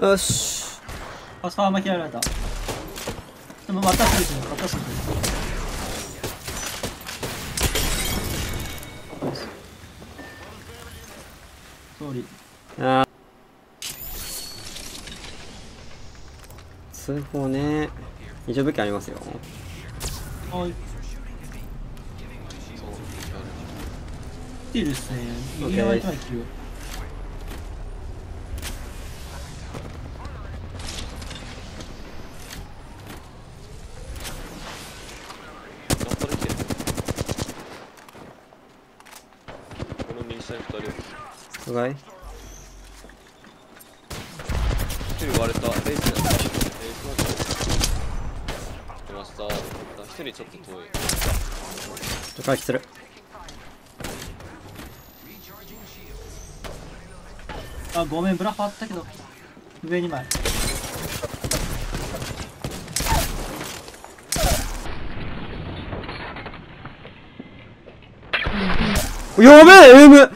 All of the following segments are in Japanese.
よし。パスファーマ切られた。でも私ですね私です総理あー。通報ね。異常武器ありますよ。はい。来てるっすね。右側る頑張れてるこの右下に2人うがい？1人割れた。レースレースの出ました。1人ちょっと遠い。回避する。あごめんブラフあったけど。上2枚やべえエイム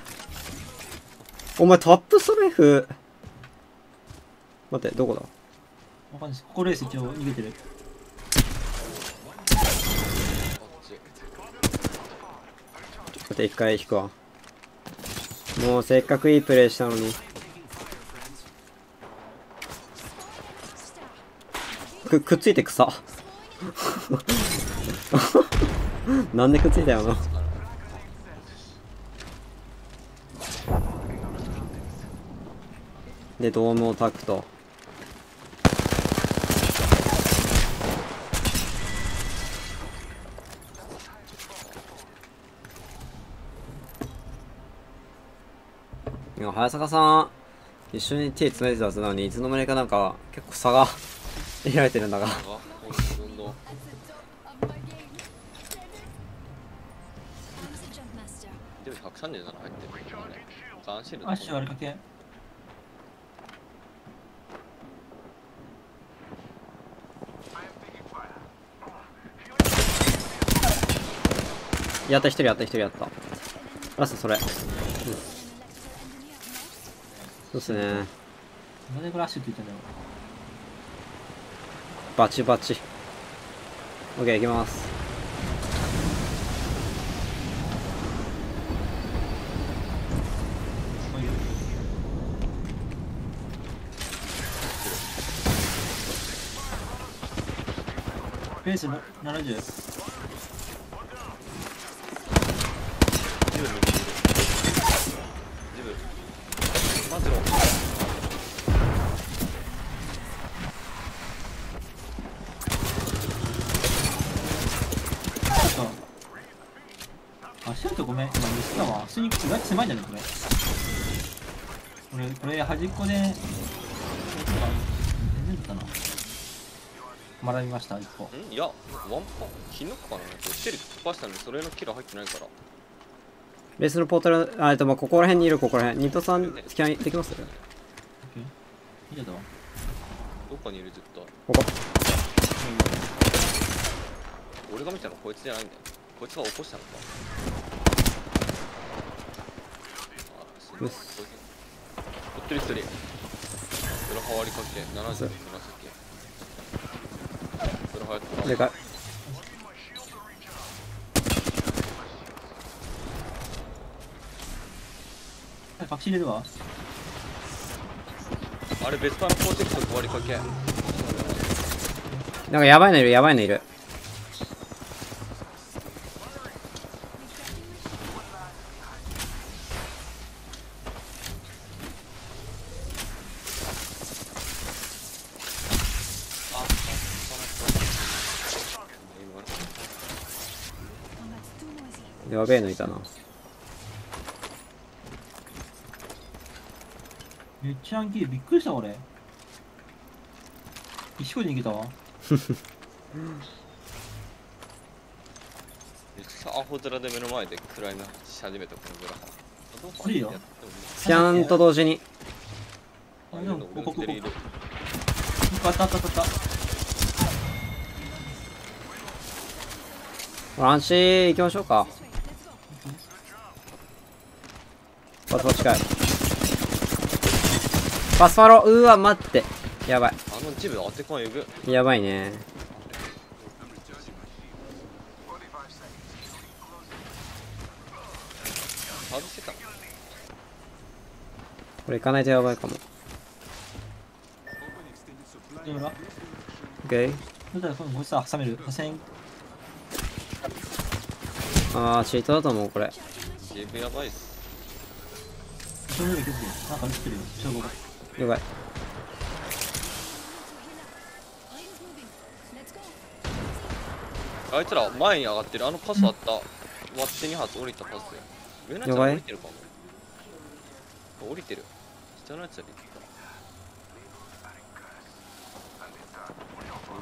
お前タップストライフ。待ってどこだ？わかんないです。ここレース一応逃げてるち待って一回引くわ。もうせっかくいいプレイしたのに。くくっついて草 なんでくっついたよなでドームを焚くと。いや早坂さん一緒に手詰めてたはずなのにいつの間にかなんか結構差が 開られてるんだが。でも137入ってるあれガンシールドアッシュあれかけやった一人やった一人やった。ラストそれ、うん、そうっすね。なんでこれアッシュって言ったんだろバチバチ。OK いきます。うもういいよペースも70ジブ右いるジブマジロちょっとあシュートごめん。今ミスったわ普通に意外と狭いんだねこれ。これこれ端っこで全然だったな。学びました一歩ん？いやワンパン。キノコかなこれ1人突破したのにそれのキラ入ってないから。ベースのポータルあえっとまあここら辺にいるここら辺。ニトさんスキャンできます？いいだとどっかにいる絶対。ここ。俺が見たのこいつじゃないんだよ。こいつが起こしたのかあすごいよし。こってる一人。裏変わりかけ70そう。で紫裏変わったでかい。隠し入れるわ。あれ別パンプロジェクト終わりかけ。なんかやばいのいるやばいのいるやべえのいたな。めっちゃ暗記びっくりした俺。一生で逃げたわ。めっちゃアホ面で目の前でクライマーし始めたこのブラハいいいいスキャンと同時に。あでもここここあったあったあったあった安心。行きましょうかバツバチ近い。パスファロー。うーわ待って。やばい。あのジブ当てこんえぐやばいね。外してた。これ行かないとやばいかも。OK そしたらこいつは挟める？挟めあーチートだと思うこれ。やばいっす後ろよなんかてるよ後ろが了解.あいつら前に上がってる。あのパスあった。割って2発降りたパス。上のやつ降りてるかも降りてる下のやつは降りてた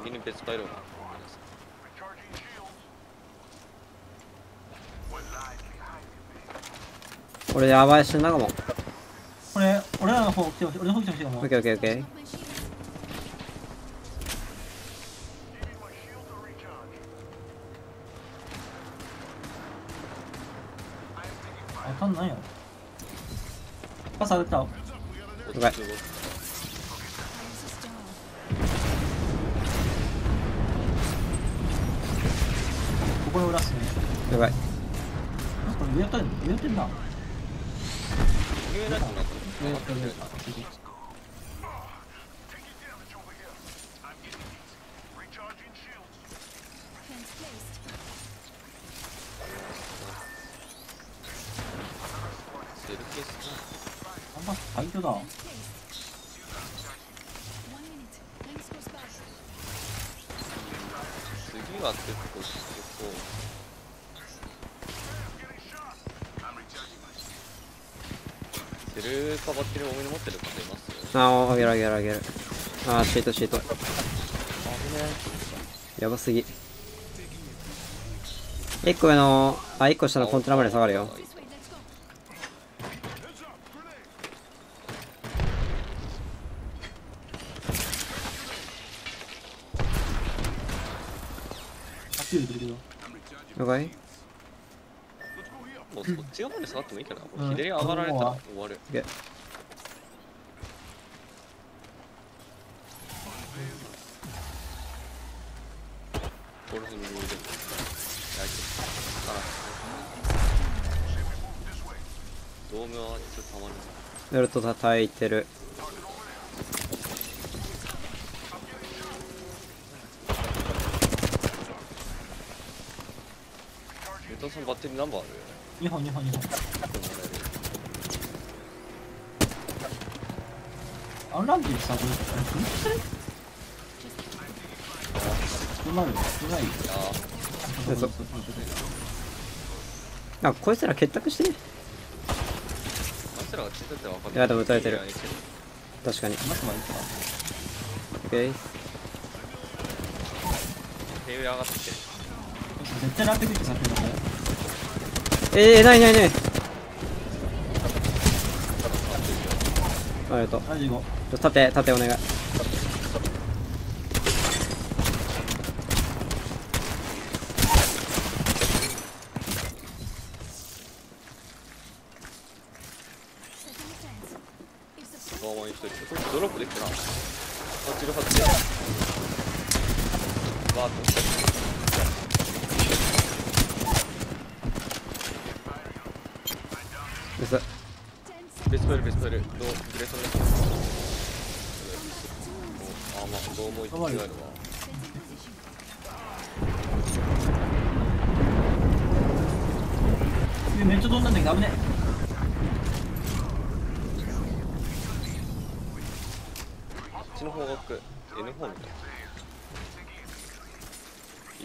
右に別回路が俺やばい死んだかも。これ俺らの方来てほしい。俺の方来てほしいかも OKOKOK 当たんないよ。パス上げた。了解。ここの裏っすね。了解。なんか上やったん上やってんな。上のやつなんか上やっ次は結構結構。セルかバッテリー多めに持ってる方いますあーあげるあげるあげる。あーシートシート。やばすぎ。1個上のあ1個下のコンテナまで下がるよ。This way. Let's go. あっち入れてるけど了解もうそっち側まで下がってもいいかな、うん。左上がられたら終わる。OK ゴルフドームはちょっとたまるベルト叩いてる。さんバッテリーナンバーある2本2本2本。アンランティさこれこれしてる少ないよ少ないよいやーそうあこいつら結託してねあいつらが小さくて分かんい。やでも撃たれてる。確かに。待って待って OK 平上上がってきて絶対ラップクイックされてるこれえー、ないないない。ありがとう75ちょっと縦縦お願い。ドロップできたな。88でバーッと嘘ベストエルベストエル。ドグレーソンレスあまあどうも言って違うのはえめっちゃ飛んだんだけど危ねこっちの方角 N 方みたいな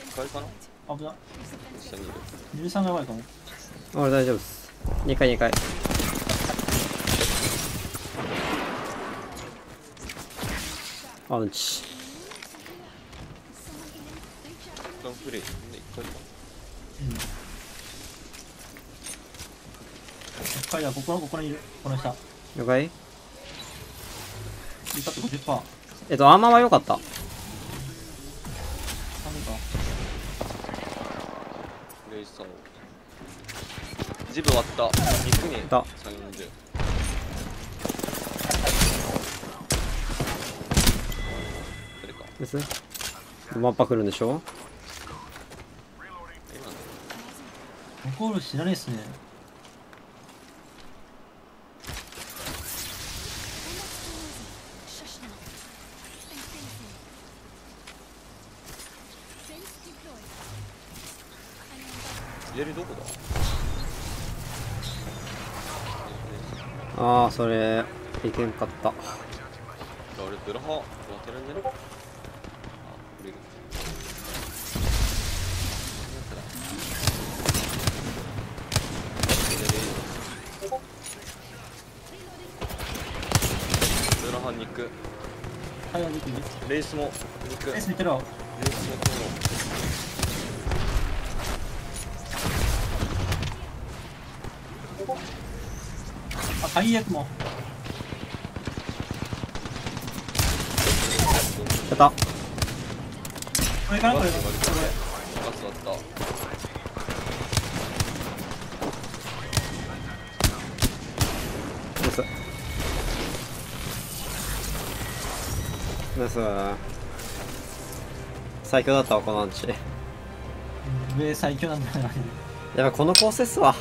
1階かな？危ない。下にいる。13がやばいかも。俺大丈夫っす2回2回あうんち。一旦フレイで1階かうん1回だここのここにいる。この下。了解。いったって50%えっとアーマーは良かったジブ終わった。2分に30で。すマッパ来るんでしょ？コールしてないっすね。やどこだ？ああそれいけんかった。あれブラハ渡れんね。ブラハン肉レースも肉レースエース見てろ。も取ろあ最悪も。やった。これかなこれ。うガスガスあった。です最強だったわこのアンチ。うん上最強なんだよなやっぱこの構成っすわ